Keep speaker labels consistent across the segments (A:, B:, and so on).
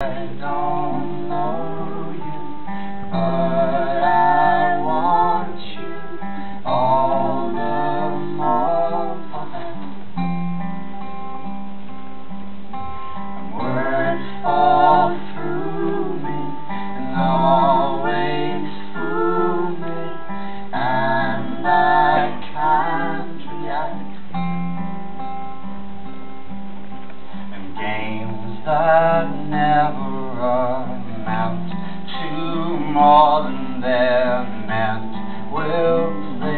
A: gone. that never amount to more than they're meant will they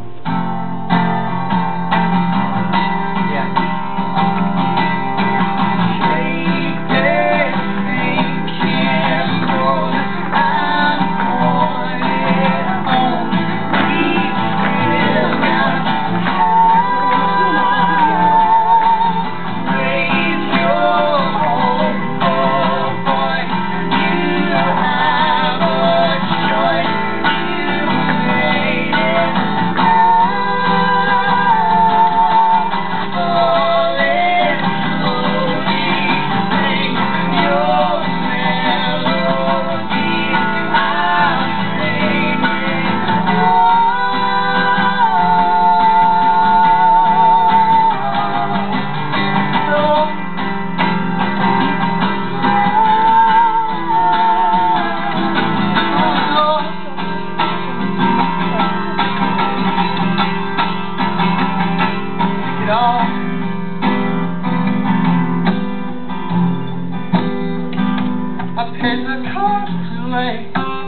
A: I paid the cost too late.